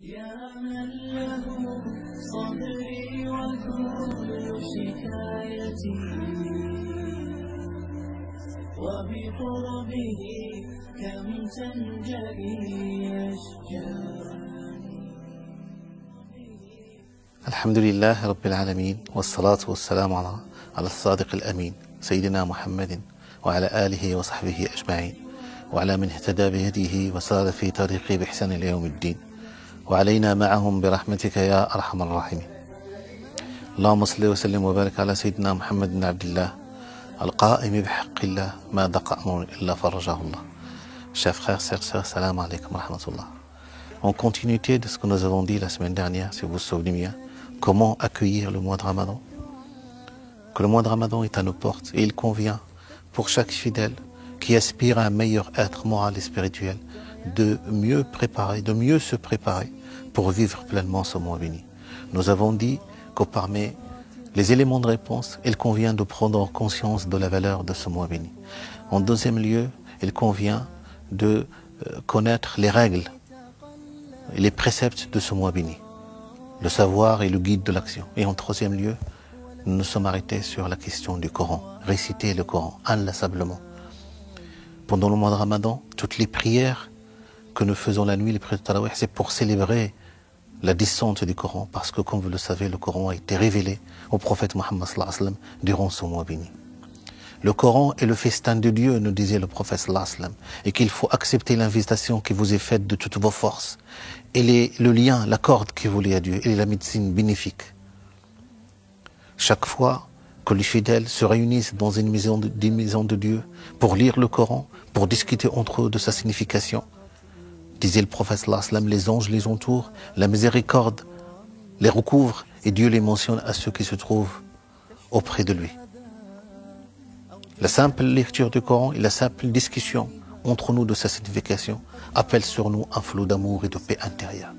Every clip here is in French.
يا من له صدري وكل شكايتي. وبقربه كم تنجلي أشجاري الحمد لله رب العالمين والصلاة والسلام على على الصادق الأمين سيدنا محمد وعلى آله وصحبه أجمعين وعلى من اهتدى بهديه وسار في طريقه بإحسان إلى يوم الدين. وعلينا معهم برحمتك يا أرحم الراحمين اللهم صل وسلم وبارك على سيدنا محمد بن عبد الله القائم بحق الله ما دق أمر إلا فرجه الله Chers frères, chers sœurs, salam alaikum wa rahmatullah. En continuité de ce que nous avons dit la semaine dernière, si vous vous souvenez bien, comment accueillir le mois de Ramadan Que le mois de Ramadan est à nos portes et il convient pour chaque fidèle qui aspire à un meilleur être moral et spirituel de mieux préparer, de mieux se préparer pour vivre pleinement ce mois béni. Nous avons dit que parmi les éléments de réponse, il convient de prendre conscience de la valeur de ce mois béni. En deuxième lieu, il convient de euh, connaître les règles et les préceptes de ce mois béni, le savoir et le guide de l'action. Et en troisième lieu, nous nous sommes arrêtés sur la question du Coran, réciter le Coran inlassablement. Pendant le mois de Ramadan, toutes les prières que nous faisons la nuit, les prières de Tarawih, c'est pour célébrer la descente du Coran, parce que comme vous le savez, le Coran a été révélé au prophète Mohammed durant ce mois béni. Le Coran est le festin de Dieu, nous disait le prophète et qu'il faut accepter l'invitation qui vous est faite de toutes vos forces. Et les- le lien, la corde qui vous lie à Dieu, et la médecine bénéfique. Chaque fois que les fidèles se réunissent dans une maison de Dieu pour lire le Coran, pour discuter entre eux de sa signification, disait le prophète sallam, les anges les entourent, la miséricorde les recouvre et Dieu les mentionne à ceux qui se trouvent auprès de lui. La simple lecture du Coran et la simple discussion entre nous de sa signification appellent sur nous un flot d'amour et de paix intérieure.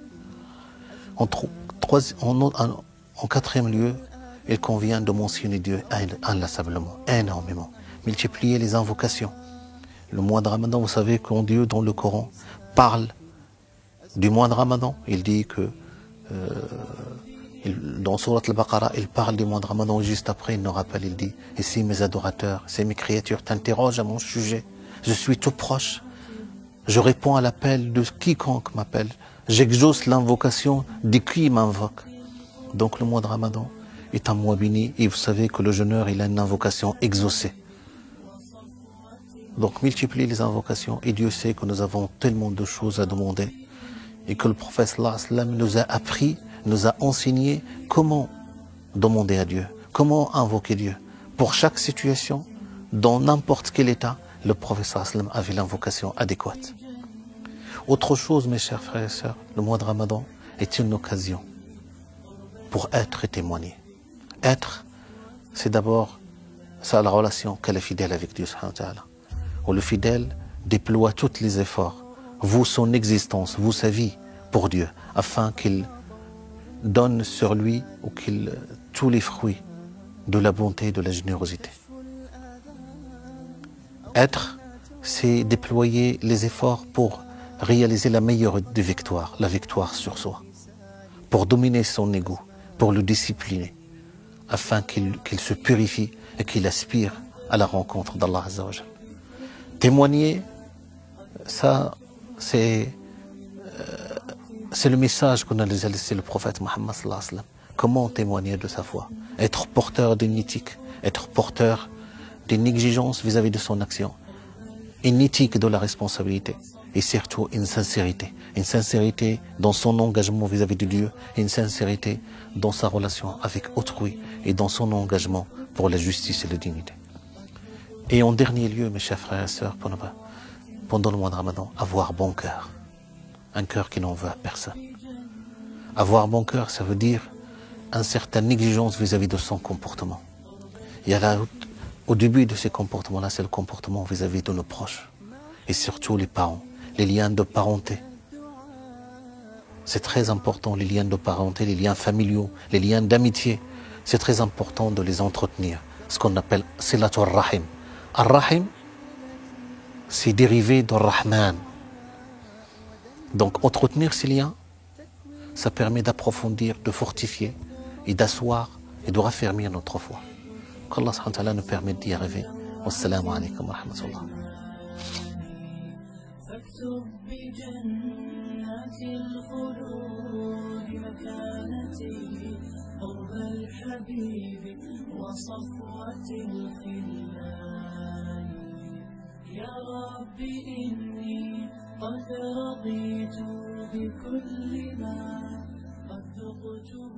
En, quatrième lieu, il convient de mentionner Dieu inlassablement, énormément, multiplier les invocations. Le mois de Ramadan, vous savez qu'en Dieu, dans le Coran, parle du mois de Ramadan. Il dit que euh, dans Surat al-Baqarah, il parle du mois de Ramadan. Juste après, il nous rappelle, il dit Et si mes adorateurs, si mes créatures t'interrogent à mon sujet, je suis tout proche. Je réponds à l'appel de quiconque m'appelle. J'exauce l'invocation de qui m'invoque. Donc le mois de Ramadan est un mois béni et vous savez que le jeûneur, il a une invocation exaucée. Donc multipliez les invocations et Dieu sait que nous avons tellement de choses à demander et que le prophète nous a appris, nous a enseigné comment demander à Dieu, comment invoquer Dieu. Pour chaque situation, dans n'importe quel état, le prophète avait l'invocation adéquate. Autre chose, mes chers frères et sœurs, le mois de Ramadan est une occasion pour être et témoigner. Être, c'est d'abord ça la relation qu'elle est fidèle avec Dieu. Où le fidèle déploie tous les efforts, vous son existence, vous sa vie pour Dieu, afin qu'il donne sur lui ou qu'il tous les fruits de la bonté et de la générosité. Être, c'est déployer les efforts pour réaliser la meilleure des victoires, la victoire sur soi, pour dominer son ego, pour le discipliner, afin qu'il se purifie et qu'il aspire à la rencontre d'Allah Azza wa Jal. Témoigner, ça, c'est euh, le message qu'on a déjà laissé le prophète Mohammed. Comment témoigner de sa foi? Être porteur d'une éthique, être porteur d'une exigence vis-à-vis de son action, une éthique de la responsabilité et surtout une sincérité. Une sincérité dans son engagement vis-à-vis de Dieu, une sincérité dans sa relation avec autrui et dans son engagement pour la justice et la dignité. Et en dernier lieu, mes chers frères et sœurs, pendant, le mois de Ramadan, avoir bon cœur. Un cœur qui n'en veut à personne. Avoir bon cœur, ça veut dire une certaine exigence vis-à-vis de son comportement. Il y a là, au début de ces comportements-là, c'est le comportement vis-à-vis de nos proches. Et surtout les parents, les liens de parenté. C'est très important, les liens de parenté, les liens familiaux, les liens d'amitié. C'est très important de les entretenir. Ce qu'on appelle silatul rahim. Ar-rahim, c'est dérivé de Rahman. Donc entretenir ces liens, ça permet d'approfondir, de fortifier et d'asseoir et de raffermir notre foi. Qu'Allah subhanahu wa ta'ala nous permette d'y arriver. Wassalamu alaikum wa rahmatullah. فاكتب بجنات الخلود مكانتي قرب الحبيب وصفوة الخلان يا رب إني قد رضيت بكل ما قد ذقته.